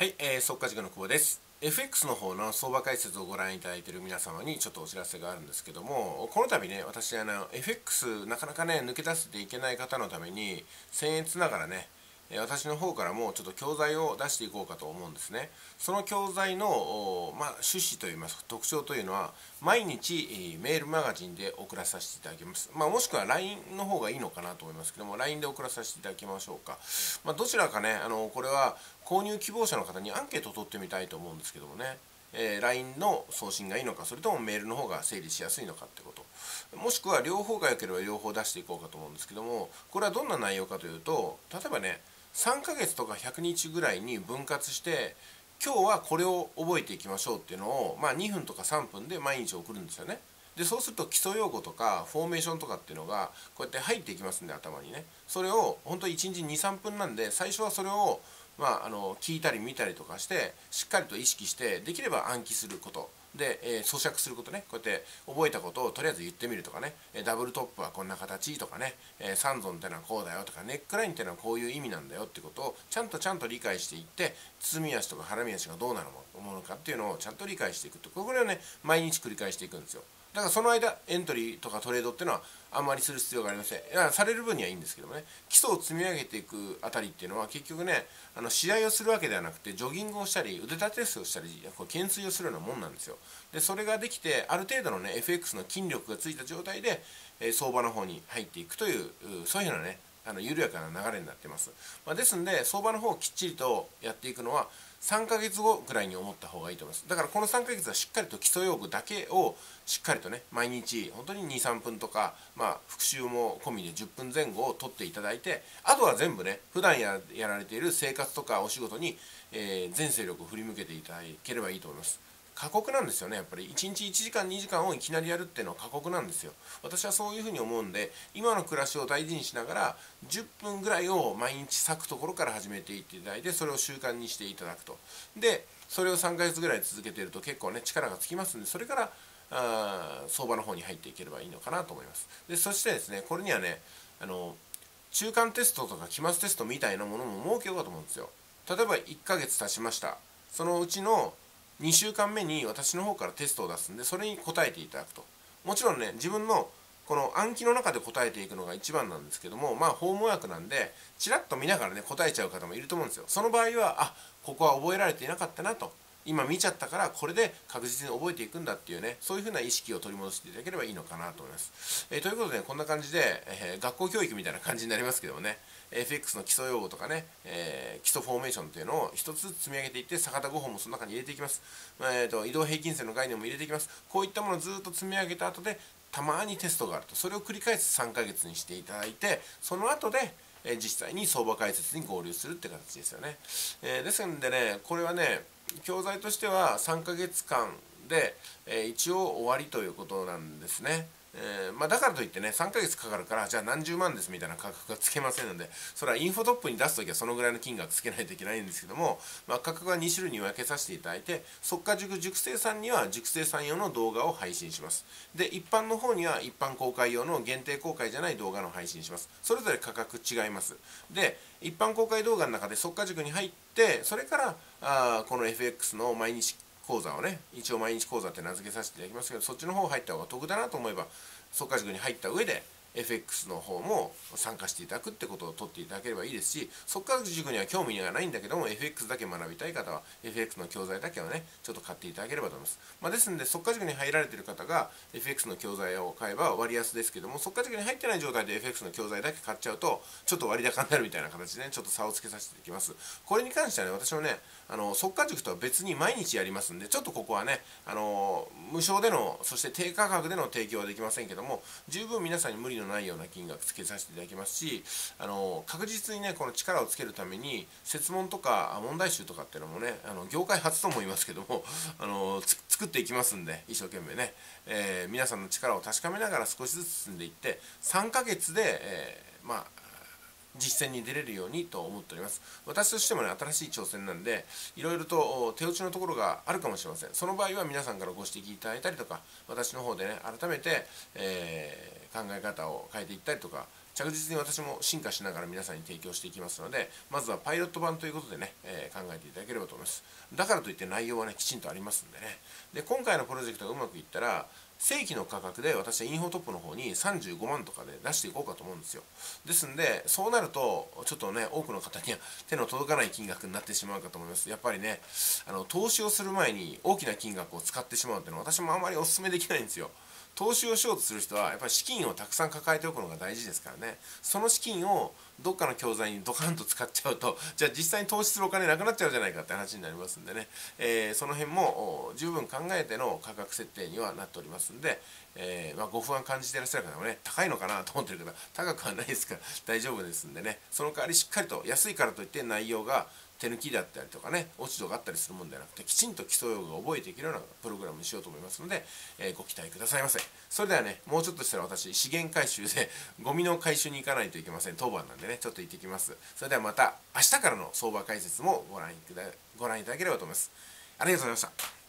はい、えー、速稼塾の久保です。FX の方の相場解説をご覧いただいている皆様にちょっとお知らせがあるんですけども、この度ね、私あの FX なかなかね、抜け出せていけない方のために、僭越ながらね、私の方からもちょっと教材を出していこうかと思うんですね。その教材の、まあ、趣旨といいますか特徴というのは毎日メールマガジンで送らさせていただきます。まあ、もしくは LINE の方がいいのかなと思いますけども LINE で送らさせていただきましょうか。まあ、どちらかねあのこれは購入希望者の方にアンケートを取ってみたいと思うんですけどもね。えー、LINE の送信がいいのかそれともメールの方が整理しやすいのかってこともしくは両方が良ければ両方出していこうかと思うんですけどもこれはどんな内容かというと例えばね3ヶ月とか100日ぐらいに分割して今日はこれを覚えていきましょうっていうのを、まあ、2分とか3分で毎日送るんですよね。でそうすると基礎用語とかフォーメーションとかっていうのがこうやって入っていきますんで頭にねそれを本当1日23分なんで最初はそれをまあ、あの聞いたり見たりとかしてしっかりと意識してできれば暗記することで、えー、咀嚼することね。こうやって覚えたことをとりあえず言ってみるとかね。えダブルトップはこんな形とかね、えー、サンゾンってのはこうだよとかネックラインってのはこういう意味なんだよってことをちゃんとちゃんと理解していって包み足とか腹み足がどうなるものかっていうのをちゃんと理解していくとこれをね毎日繰り返していくんですよ。だからその間エントリーとかトレードっていうのはあんまりする必要がありません。される分にはいいんですけどもね。基礎を積み上げていくあたりっていうのは結局ねあの試合をするわけではなくてジョギングをしたり腕立て伏せをしたりこう懸垂をするようなもんなんですよ。でそれができてある程度のね FX の筋力がついた状態で、え、相場の方に入っていくというそういうようなねあの緩やかな流れになってます、まあ、ですんで相場の方をきっちりとやっていくのは3ヶ月後ぐらいに思った方がいいと思います。だからこの3ヶ月はしっかりと基礎用具だけをしっかりとね毎日本当に23分とかまあ復習も込みで10分前後を取っていただいてあとは全部ね普段やられている生活とかお仕事に、えー、全勢力を振り向けていただければいいと思います。過酷なんですよね。やっぱり1日1時間2時間をいきなりやるっていうのは過酷なんですよ。私はそういうふうに思うんで今の暮らしを大事にしながら10分ぐらいを毎日咲くところから始めていっていただいてそれを習慣にしていただくと。でそれを3ヶ月ぐらい続けてると結構ね力がつきますんでそれからあ相場の方に入っていければいいのかなと思います。でそしてですねこれにはねあの中間テストとか期末テストみたいなものも設けようかと思うんですよ。例えば1ヶ月経ちました。そのうちの2週間目に私の方からテストを出すんでそれに答えていただくと。もちろんね自分のこの暗記の中で答えていくのが一番なんですけどもまあホームワークなんでちらっと見ながらね答えちゃう方もいると思うんですよ。その場合はあここは覚えられていなかったなと。今見ちゃったからこれで確実に覚えていくんだっていうねそういうふうな意識を取り戻していただければいいのかなと思います。えー、ということで、ね、こんな感じで、えー、学校教育みたいな感じになりますけどもね FX の基礎用語とかね、えー、基礎フォーメーションっていうのを一つずつ積み上げていって逆田5本もその中に入れていきます、えーと、移動平均線の概念も入れていきます。こういったものをずっと積み上げた後でたまにテストがあると。それを繰り返す3ヶ月にしていただいてその後で実際に相場解説に合流するって形ですよね、えー、ですのでねこれはね教材としては3ヶ月間で、え一応終わりということなんですね。えー、まあ、だからといってね3ヶ月かかるからじゃあ何十万ですみたいな価格がつけませんのでそれはインフォトップに出す時はそのぐらいの金額つけないといけないんですけども、まあ、価格は2種類に分けさせていただいて速稼塾塾生さんには塾生さん用の動画を配信します。で一般の方には一般公開用の限定公開じゃない動画の配信します。それぞれ価格違います。で一般公開動画の中で速稼塾に入ってそれからあこの FX の毎日講座をね一応毎日講座って名付けさせていただきますけどそっちの方入った方が得だなと思えば速稼塾に入った上で FX の方も参加していただくってことを取っていただければいいですし速稼塾には興味がないんだけども FX だけ学びたい方は FX の教材だけはねちょっと買っていただければと思います、まあ、ですので速稼塾に入られている方が FX の教材を買えば割安ですけども速稼塾に入ってない状態で FX の教材だけ買っちゃうとちょっと割高になるみたいな形でねちょっと差をつけさせていきます。これに関してはね私もねあの速稼塾とは別に毎日やりますんでちょっとここはねあの無償でのそして低価格での提供はできませんけども十分皆さんに無理のないような金額つけさせていただきますしあの確実にねこの力をつけるために設問とか問題集とかっていうのもねあの業界初と思いますけどもあの作っていきますんで一生懸命ね、えー、皆さんの力を確かめながら少しずつ進んでいって3ヶ月で、えー、まあ実践に出れるようにと思っております。私としてもね新しい挑戦なんでいろいろと手打ちのところがあるかもしれません。その場合は皆さんからご指摘いただいたりとか私の方でね改めて、えー、考え方を変えていったりとか着実に私も進化しながら皆さんに提供していきますのでまずはパイロット版ということでね、えー、考えていただければと思います。だからといって内容はねきちんとありますんでね。で今回のプロジェクトがうまくいったら正規の価格で私はインフォトップの方に35万とかで出していこうかと思うんですよ。ですんでそうなるとちょっとね多くの方には手の届かない金額になってしまうかと思います。やっぱりねあの投資をする前に大きな金額を使ってしまうっていうのは私もあまりお勧めできないんですよ。投資をしようとする人はやっぱり資金をたくさん抱えておくのが大事ですからね。その資金をどっかの教材にドカンと使っちゃうとじゃあ実際に投資するお金なくなっちゃうじゃないかって話になりますんでね、えー、その辺も十分考えての価格設定にはなっておりますんで、えー、まあ、ご不安感じていらっしゃる方もね高いのかなと思ってる方高くはないですから大丈夫ですんでね。その代わりしっかりと安いからといって内容が手抜きだったりとかね落ち度があったりするもんではなくてきちんと基礎用語を覚えていけるようなプログラムにしようと思いますので、えー、ご期待くださいませ。それではねもうちょっとしたら私資源回収で ゴミの回収に行かないといけません。当番なんでねちょっと行ってきます。それではまた明日からの相場解説もご覧ご覧いただければと思います。ありがとうございました。